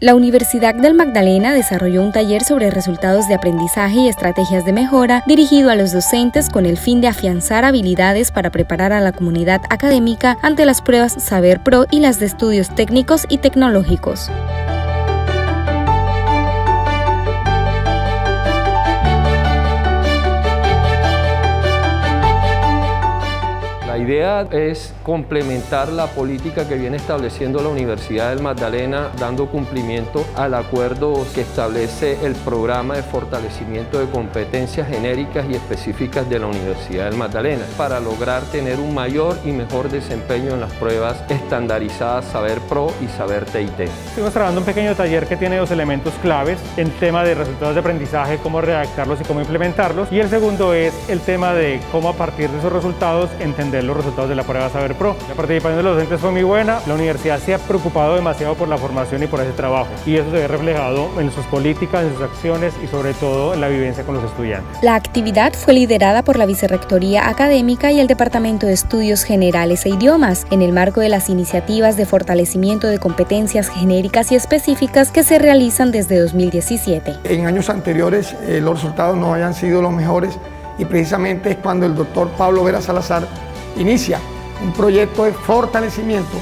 La Universidad del Magdalena desarrolló un taller sobre resultados de aprendizaje y estrategias de mejora dirigido a los docentes con el fin de afianzar habilidades para preparar a la comunidad académica ante las pruebas Saber Pro y las de estudios técnicos y tecnológicos. Idea es complementar la política que viene estableciendo la Universidad del Magdalena, dando cumplimiento al acuerdo que establece el programa de fortalecimiento de competencias genéricas y específicas de la Universidad del Magdalena, para lograr tener un mayor y mejor desempeño en las pruebas estandarizadas Saber Pro y Saber TIT. Estuvimos trabajando un pequeño taller que tiene dos elementos claves, el tema de resultados de aprendizaje, cómo redactarlos y cómo implementarlos, y el segundo es el tema de cómo a partir de esos resultados entender los resultados de la prueba Saber Pro. La participación de los docentes fue muy buena, la universidad se ha preocupado demasiado por la formación y por ese trabajo y eso se ve reflejado en sus políticas, en sus acciones y sobre todo en la vivencia con los estudiantes. La actividad fue liderada por la Vicerrectoría Académica y el Departamento de Estudios Generales e Idiomas en el marco de las iniciativas de fortalecimiento de competencias genéricas y específicas que se realizan desde 2017. En años anteriores eh, los resultados no hayan sido los mejores y precisamente es cuando el doctor Pablo Vera Salazar inicia un proyecto de fortalecimiento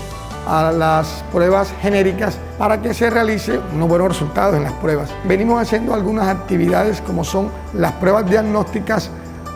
a las pruebas genéricas para que se realice unos buenos resultados en las pruebas. Venimos haciendo algunas actividades como son las pruebas diagnósticas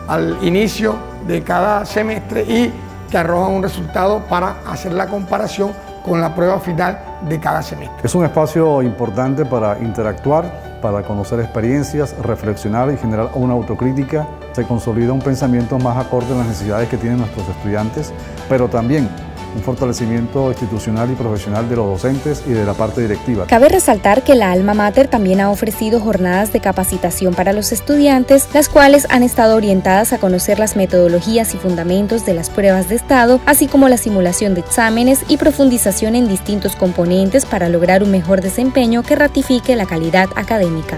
al inicio de cada semestre y que arrojan un resultado para hacer la comparación con la prueba final de cada semestre. Es un espacio importante para interactuar, para conocer experiencias, reflexionar y generar una autocrítica. Se consolida un pensamiento más acorde a las necesidades que tienen nuestros estudiantes, pero también un fortalecimiento institucional y profesional de los docentes y de la parte directiva. Cabe resaltar que la Alma Mater también ha ofrecido jornadas de capacitación para los estudiantes, las cuales han estado orientadas a conocer las metodologías y fundamentos de las pruebas de estado, así como la simulación de exámenes y profundización en distintos componentes para lograr un mejor desempeño que ratifique la calidad académica.